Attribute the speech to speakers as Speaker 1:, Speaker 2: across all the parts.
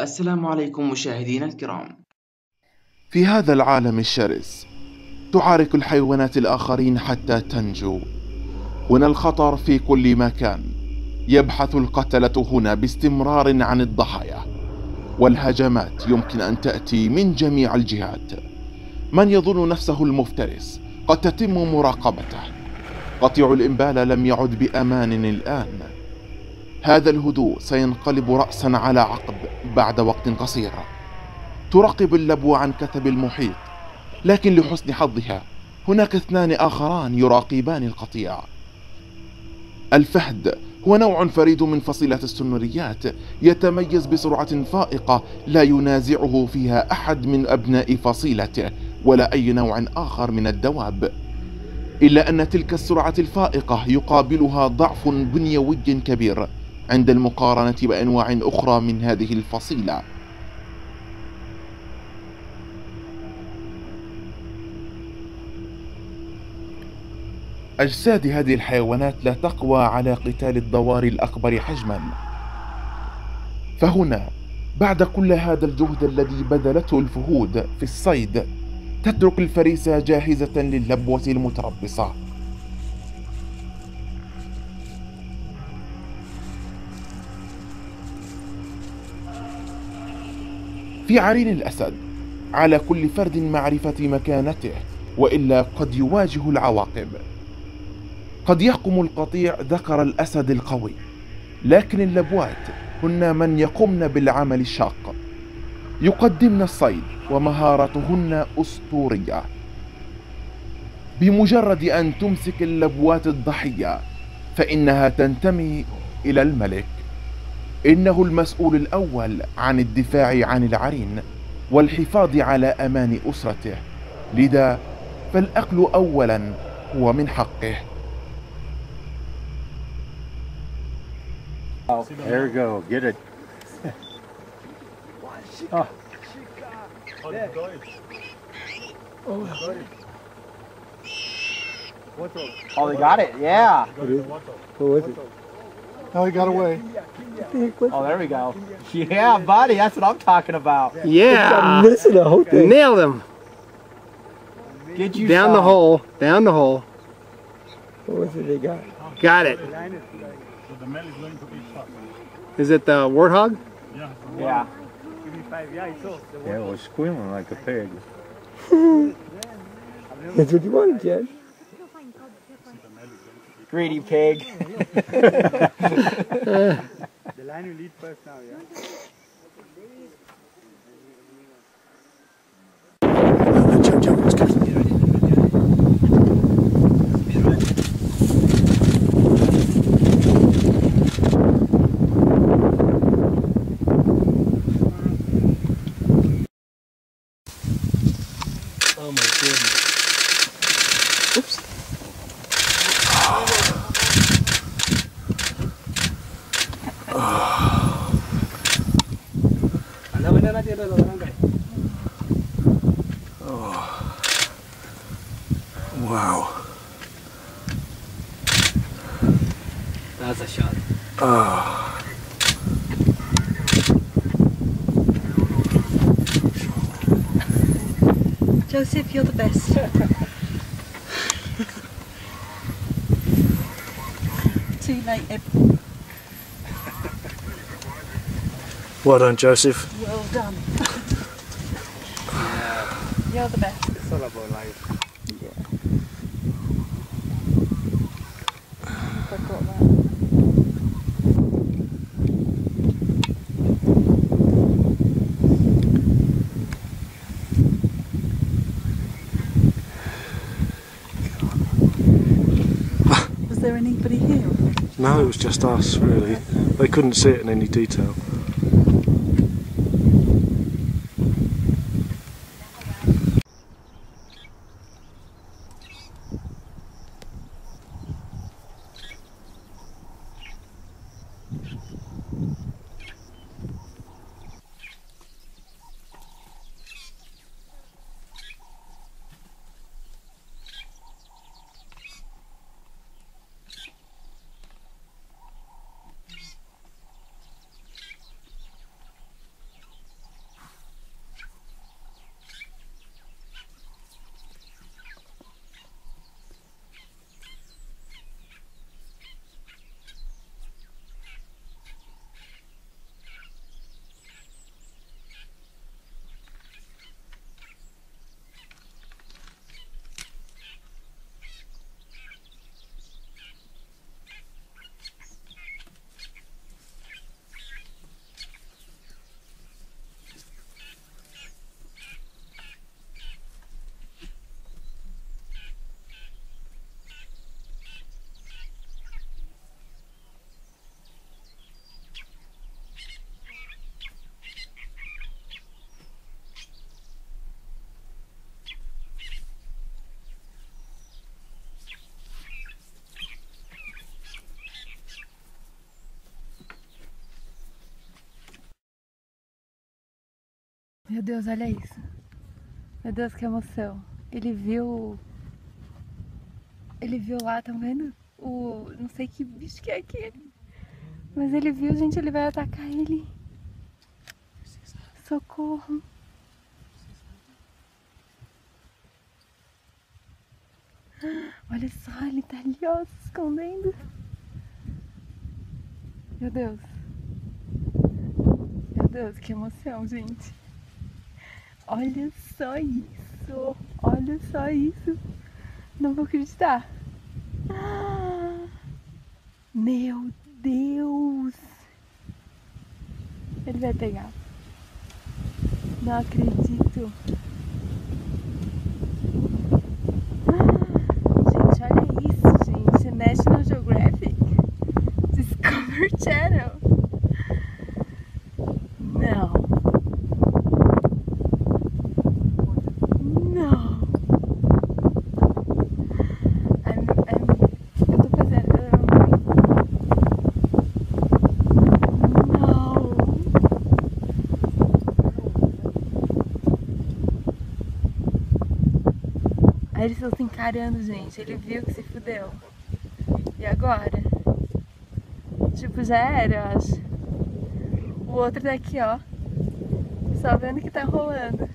Speaker 1: السلام عليكم مشاهدينا الكرام.
Speaker 2: في هذا العالم الشرس تعارك الحيوانات الآخرين حتى تنجو. هنا الخطر في كل مكان. يبحث القتلة هنا باستمرار عن الضحايا. والهجمات يمكن أن تأتي من جميع الجهات. من يظن نفسه المفترس قد تتم مراقبته. قطيع الإنبال لم يعد بأمان الآن. هذا الهدوء سينقلب رأسا على عقب بعد وقت قصير. تراقب اللبو عن كثب المحيط لكن لحسن حظها هناك اثنان آخران يراقبان القطيع. الفهد هو نوع فريد من فصيلة السنوريات يتميز بسرعة فائقة لا ينازعه فيها أحد من أبناء فصيلته ولا أي نوع آخر من الدواب. إلا أن تلك السرعة الفائقة يقابلها ضعف بنيوي كبير عند المقارنة بأنواع أخرى من هذه الفصيلة. أجساد هذه الحيوانات لا تقوى على قتال الضواري الأكبر حجما. فهنا بعد كل هذا الجهد الذي بذلته الفهود في الصيد تترك الفريسة جاهزة للبوة المتربصة. في عرين الأسد على كل فرد معرفة مكانته وإلا قد يواجه العواقب. قد يقم القطيع ذكر الأسد القوي لكن اللبوات هن من يقمن بالعمل الشاق. يقدمن الصيد ومهارتهن أسطورية. بمجرد أن تمسك اللبوات الضحية فإنها تنتمي إلى الملك. إنه المسؤول الأول عن الدفاع عن العرين والحفاظ على أمان أسرته لذا فالأكل أولا هو من حقه
Speaker 3: There we go. Get it. Oh, they got it. Yeah.
Speaker 4: Who is it?
Speaker 5: Oh, he got away.
Speaker 3: Oh, there we go. Yeah, buddy. That's what I'm talking about.
Speaker 4: Yeah. I'm missing the whole thing.
Speaker 6: Nailed him.
Speaker 3: Get you
Speaker 6: Down the hole. Down the hole.
Speaker 4: What was it they got?
Speaker 6: Got it. Is it the warthog?
Speaker 3: Yeah.
Speaker 5: Yeah, Yeah, it was squealing like a pig.
Speaker 4: That's what you wanted, Jen.
Speaker 3: Greedy pig. the line will lead first now, yeah?
Speaker 5: Jump, jump, let's go.
Speaker 6: Oh my goodness. Oops.
Speaker 5: Wow.
Speaker 6: That's a shot.
Speaker 7: Joseph, you're the best. Teammate
Speaker 5: Well done, Joseph.
Speaker 7: well done. You're the best. It's all about Forgot that. Was there anybody here?
Speaker 5: No, it was just us, really. They couldn't see it in any detail.
Speaker 8: Meu Deus, olha isso. Meu Deus, que emoção. Ele viu. Ele viu lá, tá vendo? O. Não sei que bicho que é aquele. Mas ele viu, gente, ele vai atacar ele. Socorro. Olha só, ele tá ali, ó, se escondendo. Meu Deus. Meu Deus, que emoção, gente. Olha só isso. Olha só isso. Não vou acreditar. Meu Deus. Ele vai pegar. Não acredito. Gente, olha isso, gente. National Geographic. Discovery Channel. Não. Não. I'm, I'm, eu tô fazendo. um- Não. Aí encarando, gente. Ele viu que se fudeu. E agora? Tipo, já era, eu acho. O outro tá aqui, ó. Só vendo que tá rolando.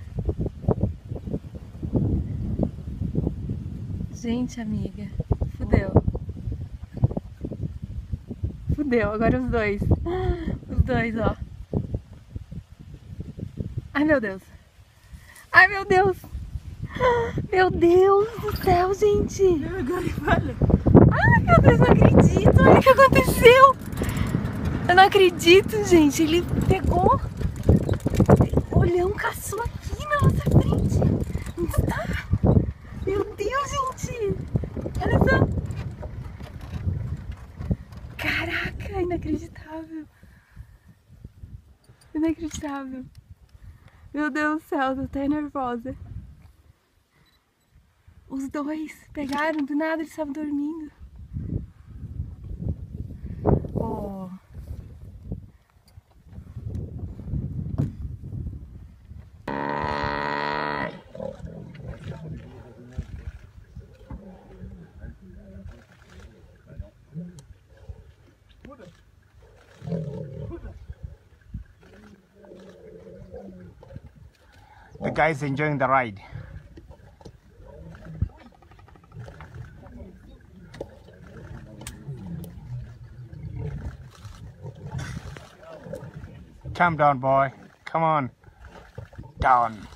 Speaker 8: Gente, amiga. Fudeu. Fudeu, agora os dois. Os dois, ó. Ai, meu Deus. Ai, meu Deus. Meu Deus do céu, gente. Ai, meu Deus, não acredito. Olha o que aconteceu. Eu não acredito, gente. Ele pegou. Olha, um caçou aqui na nossa frente. Onde tá? Meu Deus, gente. Olha só. Caraca, inacreditável. Inacreditável. Meu Deus do céu, tô até nervosa. Os dois pegaram, do nada eles estavam dormindo. Oh.
Speaker 3: The guy's enjoying the ride. Come down, boy. Come on. Down.